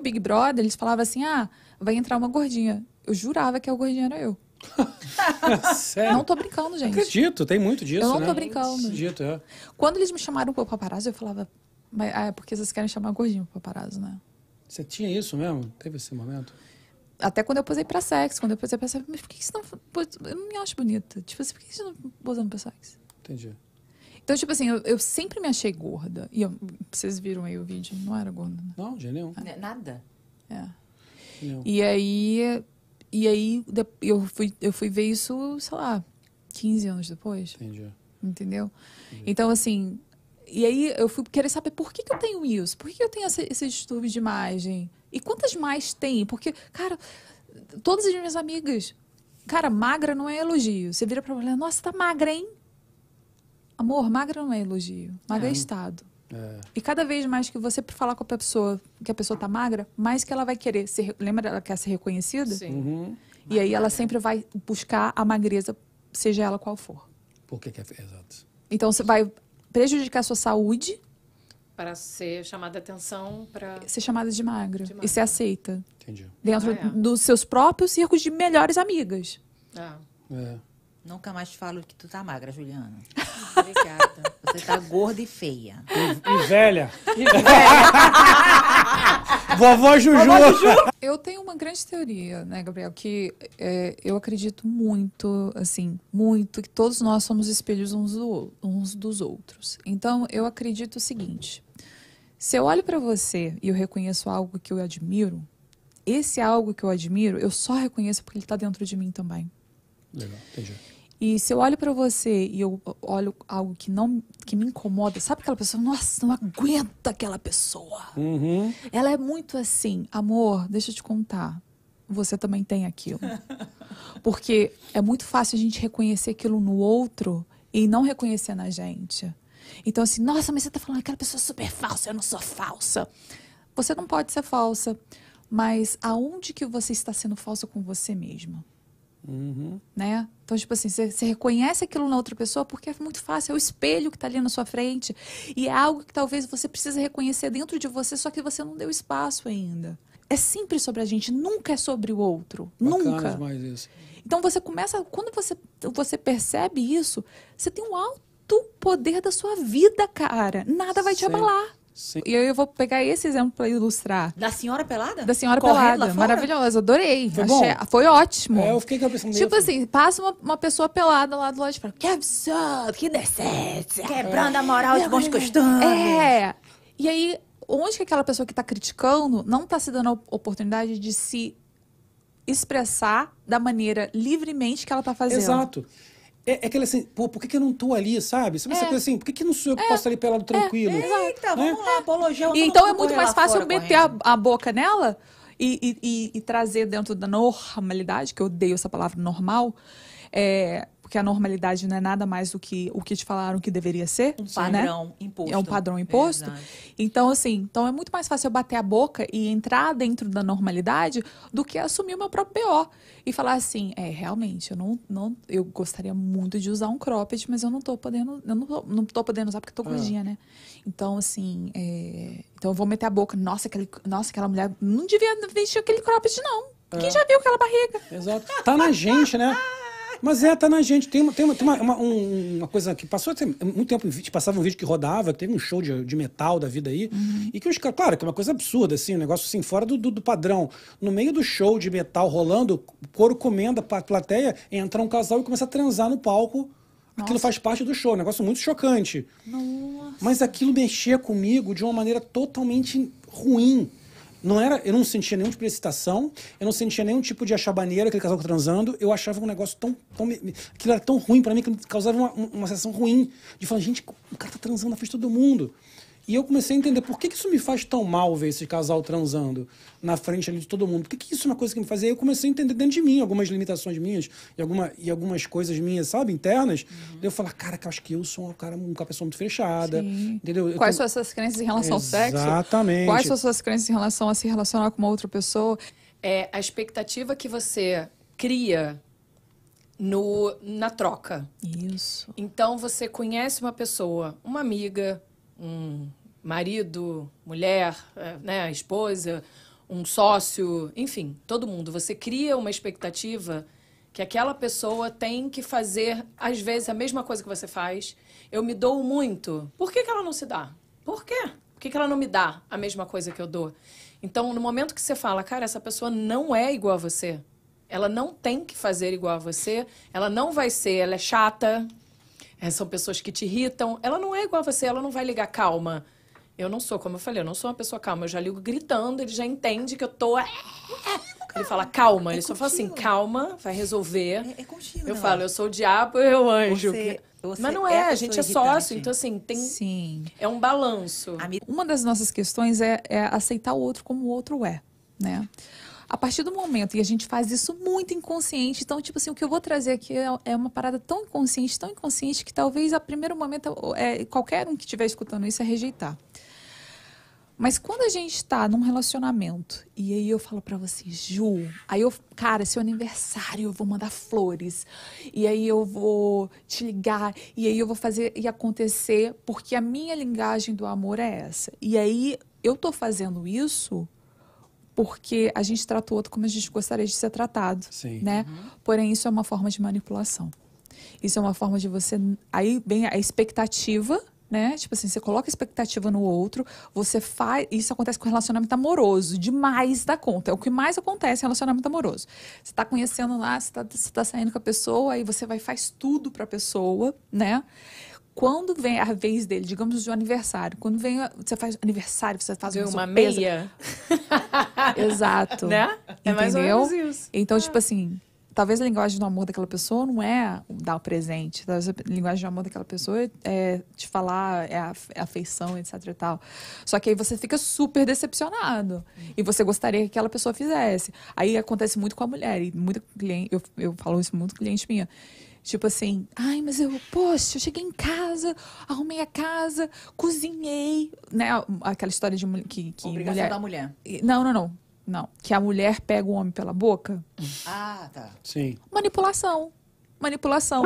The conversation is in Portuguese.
Big Brother, eles falavam assim: ah, vai entrar uma gordinha. Eu jurava que a gordinha era eu. Sério? Não tô brincando, gente. Acredito, tem muito disso, Eu não né? tô brincando. Acredito, é. Quando eles me chamaram pro paparazzo, eu falava, mas ah, é porque vocês querem chamar gordinho pro paparazzo, né? Você tinha isso mesmo? Teve esse momento? Até quando eu posei pra sexo, quando eu posei pra sexo, mas por que que você não. Eu não me acho bonita. Tipo assim, por que que você não posando pra sexo? Entendi. Então, tipo assim, eu, eu sempre me achei gorda. E eu- vocês viram aí o vídeo, não era gorda, né? Não, de nenhum. Né, Nada. É. nenhum. E aí. E aí, eu fui, eu fui ver isso, sei lá, 15 anos depois. Entendi. Entendeu? Então, assim. E aí eu fui querer saber por que, que eu tenho isso? Por que, que eu tenho esse, esse distúrbio de imagem? E quantas mais tem? Porque, cara, todas as minhas amigas. Cara, magra não é elogio. Você vira pra mulher, nossa, tá magra, hein? Amor, magra não é elogio. Magra é, É. estado. É, E cada vez mais que você falar com a pessoa que a pessoa tá magra, mais que ela vai querer ser. Lembra ela quer ser reconhecida? Sim. uhum. E aí ela sempre vai buscar a magreza, seja ela qual for. Por que que é... Exato. Então você vai prejudicar a sua saúde Para ser chamada atenção para. ser chamada de magra, De e magra. ser aceita Entendi. dentro Ah, é. dos seus próprios círculos de melhores amigas. Ah, É. Nunca mais te falo que tu tá magra, Juliana. obrigada. Você tá gorda e feia. E velha. Vovó Juju. Eu tenho uma grande teoria, né, Gabriel, que é, eu acredito muito, assim, muito que todos nós somos espelhos uns, do- uns dos outros. Então, eu acredito o seguinte: se eu olho para você e eu reconheço algo que eu admiro, esse algo que eu admiro, eu só reconheço porque ele está dentro de mim também. Legal, entendi. E se eu olho pra você e eu olho algo que não que me incomoda, sabe aquela pessoa, nossa, não aguento aquela pessoa. Uhum. Ela é muito assim, amor, deixa eu te contar. Você também tem aquilo. Porque é muito fácil a gente reconhecer aquilo no outro e não reconhecer na gente. Então, assim, nossa, mas você tá falando aquela pessoa é super falsa, eu não sou falsa. Você não pode ser falsa, mas aonde que você está sendo falsa com você mesma? Uhum. né? Então, tipo assim, você, reconhece aquilo na outra pessoa porque é muito fácil, é o espelho que tá ali na sua frente. E é algo que talvez você precisa reconhecer dentro de você, só que você não deu espaço ainda. É sempre sobre a gente, nunca é sobre o outro. Bacana nunca. demais isso. Então você começa, quando você, você percebe isso, você tem um alto poder da sua vida, cara. Nada vai te Sim. abalar. Sim. E aí eu vou pegar esse exemplo para ilustrar. Da senhora pelada? Da senhora Correndo pelada. Maravilhosa, adorei. Foi Achei- bom? foi ótimo. É, eu fiquei com a pensando Tipo assim, passa uma, uma pessoa pelada lá do lado de fora. Que absurdo, que decência. Quebrando a moral de bons costumes. É. E aí, onde que aquela pessoa que tá criticando não tá se dando a oportunidade de se expressar da maneira livremente que ela tá fazendo? Exato. É, é aquele assim, pô, por que, que eu não tô ali, sabe? Sabe essa É. coisa assim, por que, que não sou eu que posso estar ali pelado tranquilo? Eita, vamos lá, apologia. E então é muito mais fácil eu meter a, a boca nela e, e- e- e trazer dentro da normalidade, que eu odeio essa palavra normal, é, porque a normalidade não é nada mais do que o que te falaram que deveria ser. Um né? padrão imposto. É um padrão imposto. Exato. Então, assim, então é muito mais fácil eu bater a boca e entrar dentro da normalidade do que assumir o meu próprio BO. E falar assim, é, realmente, eu não, não eu gostaria muito de usar um cropped, mas eu não tô podendo, eu não tô, não tô podendo usar porque tô gordinha, né? Então, assim, é, então eu vou meter a boca, nossa, aquele, nossa, aquela mulher não devia vestir aquele cropped, não. Quem já viu aquela barriga? Exato. Tá na gente, né? Mas é, tá na gente. Tem uma, tem uma, tem uma, uma, um- uma coisa que passou tem muito tempo, passava um vídeo que rodava, que teve um show de, de metal da vida aí, e que os caras, claro, que é uma coisa absurda, assim, um negócio assim, fora do, do, do padrão. No meio do show de metal rolando, o couro comendo a plateia, entra um casal e começa a transar no palco. Aquilo faz parte do show, um negócio muito chocante. Mas aquilo mexia comigo de uma maneira totalmente ruim. Não era, eu não sentia nenhum tipo de excitação, eu não sentia nenhum tipo de achabaneira, aquele casal transando. Eu achava um negócio tão. tão aquilo era tão ruim pra mim que causava uma, uma sensação ruim. De falar, gente, o cara tá transando na frente de todo mundo. E eu comecei a entender por que, que isso me faz tão mal ver esse casal transando na frente ali de todo mundo. Por que, que isso é uma coisa que me fazia? Aí eu comecei a entender dentro de mim algumas limitações minhas e, alguma, e algumas coisas minhas, sabe, internas. Daí eu falar, cara, que eu acho que eu sou um cara, uma pessoa muito fechada. Sim. Entendeu? Eu Quais com- são as suas crenças em relação ao sexo? Exatamente. Quais são as suas crenças em relação a se relacionar com uma outra pessoa? É a expectativa que você cria no, na troca. Isso. Então você conhece uma pessoa, uma amiga, um marido, mulher, eh, né, esposa, um sócio, enfim, todo mundo. Você cria uma expectativa que aquela pessoa tem que fazer, às vezes, a mesma coisa que você faz. Eu me dou muito. Por que, que ela não se dá? Por quê? Por que, que ela não me dá a mesma coisa que eu dou? Então, no momento que você fala, cara, essa pessoa não é igual a você, ela não tem que fazer igual a você, ela não vai ser, ela é chata, é, são pessoas que te irritam, ela não é igual a você, ela não vai ligar calma. Eu não sou, como eu falei, eu não sou uma pessoa calma, eu já ligo gritando, ele já entende que eu tô. Ele fala calma, É ele só fala assim, calma, vai resolver. É, é contigo, Eu né, falo, Laura? eu sou o diabo eu anjo. Você- você Mas não é é, a gente é sócio, então assim, tem, Sim. é um balanço. Uma das nossas questões é, é aceitar o outro como o outro é, né? A partir do momento, e a gente faz isso muito inconsciente, então, tipo assim, o que eu vou trazer aqui é, é uma parada tão inconsciente, tão inconsciente, que talvez a primeiro momento, é, qualquer um que estiver escutando isso é rejeitar. Mas quando a gente tá num relacionamento, e aí eu falo pra você, Ju, aí eu, cara, seu aniversário, eu vou mandar flores, e aí eu vou te ligar, e aí eu vou fazer e acontecer, porque a minha linguagem do amor é essa. E aí eu tô fazendo isso porque a gente trata o outro como a gente gostaria de ser tratado, Sim. né? Porém, isso é uma forma de manipulação. Isso é uma forma de você. Aí vem a expectativa, né? Tipo assim, você coloca expectativa no outro, você faz. Isso acontece com relacionamento amoroso, demais da conta. É o que mais acontece em relacionamento amoroso. Você tá conhecendo lá, você tá, você tá saindo com a pessoa, aí você vai faz tudo pra pessoa, né? Quando vem a vez dele, digamos do aniversário, quando vem, você faz aniversário, você faz uma, uma surpresa. meia, Exato. né? É mais ou Entendeu? menos isso. Então, tipo assim, talvez a linguagem do amor daquela pessoa não é dar o presente. Talvez a linguagem do amor daquela pessoa é te falar, é a é afeição, etc e tal. Só que aí você fica super decepcionado. E você gostaria que aquela pessoa fizesse. Aí acontece muito com a mulher. E muita cliente, eu, eu falo isso muito com cliente minha. Tipo assim, ai, mas eu, poxa, eu cheguei em casa, arrumei a casa, cozinhei, né? Aquela história de que, que Obrigação mulher... da mulher. Não, não, não. Não. Que a mulher pega o homem pela boca. Ah, tá. Sim. Manipulação. Manipulação.